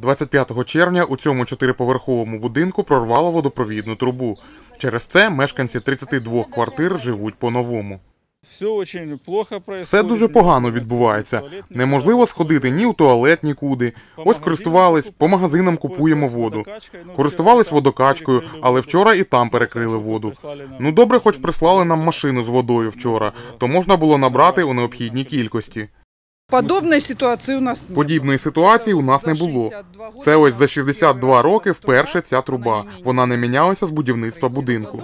25 червня у цьому чотириповерховому будинку прорвало водопровідну трубу. Через це мешканці 32 квартир живуть по-новому. Все дуже погано відбувається. Неможливо сходити ні у туалет, нікуди. Ось користувались, по магазинам купуємо воду. Користувались водокачкою, але вчора і там перекрили воду. Ну добре, хоч прислали нам машину з водою вчора, то можна було набрати у необхідній кількості. Подобної ситуації у нас Подібної ситуації у нас не було. Це ось за 62 роки вперше ця труба. Вона не мінялася з будівництва будинку.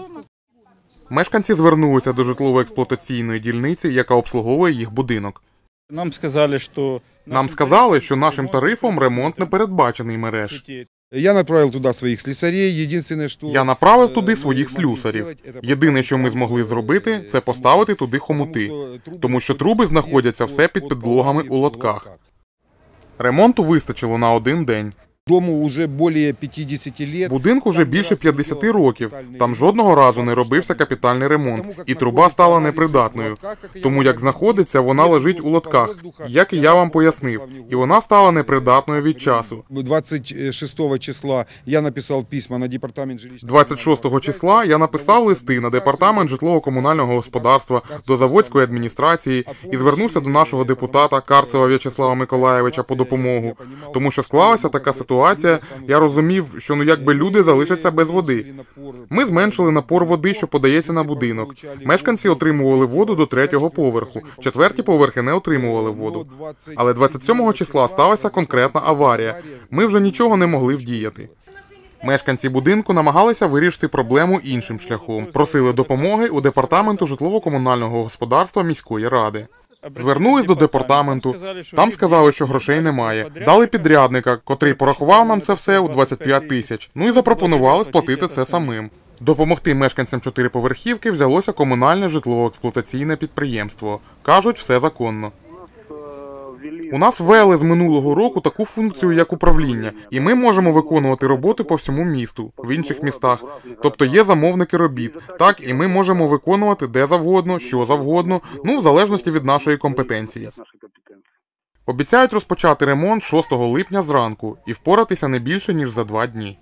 Мешканці звернулися до житлово-експлуатаційної дільниці, яка обслуговує їх будинок. Нам сказали, що Нам сказали, що нашим тарифом ремонт не передбачений мереж. Я направил туда своих слесарей. Единственное, что... Я направив э, туди мы своїх могли слюсарів. сделать, это Єдине, що ми поставить змогли там, зробити, э, це поставити туди потому хомути, что трубы тому що находятся труби все знаходяться от- все під от підлогами полами у в лотках. Ремонту вистачило на один день. Дому уже более 50 лет. Будинку вже більше 50 років. Там жодного разу не робився капітальний ремонт, і труба стала непридатною. Тому як знаходиться, вона лежить у лотках, як і я вам пояснив, і вона стала непридатною від часу. 26 числа я написал письма на департамент жилищного 26 числа я написав листи на департамент житлово-комунального господарства до заводської адміністрації і звернувся до нашого депутата Карцева В'ячеслава Миколаєвича по допомогу. Тому що склалася така ситуація, я розумів, що ну якби люди залишаться без води. Ми зменшили напор води, що подається на будинок. Мешканці отримували воду до третього поверху, четверті поверхи не отримували воду. Але 27 числа сталася конкретна аварія. Ми вже нічого не могли вдіяти. Мешканці будинку намагалися вирішити проблему іншим шляхом. Просили допомоги у департаменту житлово-комунального господарства міської ради. Звернулись до департаменту. Там сказали, що грошей немає. Дали підрядника, котрий порахував нам це все у 25 тисяч. Ну і запропонували сплатити це самим. Допомогти мешканцям чотириповерхівки взялося комунальне житлово-експлуатаційне підприємство. Кажуть, все законно. У нас ввели з минулого року таку функцію, як управління, і ми можемо виконувати роботи по всьому місту, в інших містах. Тобто є замовники робіт. Так, і ми можемо виконувати де завгодно, що завгодно, ну в залежності від нашої компетенції. Обіцяють розпочати ремонт 6 липня зранку і впоратися не більше ніж за два дні.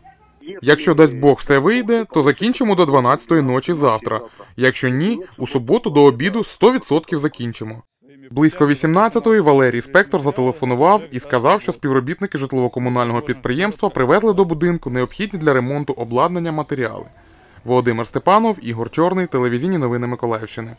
Якщо дасть Бог все вийде, то закінчимо до 12-ї ночі завтра. Якщо ні, у суботу до обіду 100% закінчимо. Близько 18-ї Валерій Спектор зателефонував і сказав, що співробітники житлово-комунального підприємства привезли до будинку необхідні для ремонту обладнання матеріали. Володимир Степанов, Ігор Чорний, телевізійні новини Миколаївщини.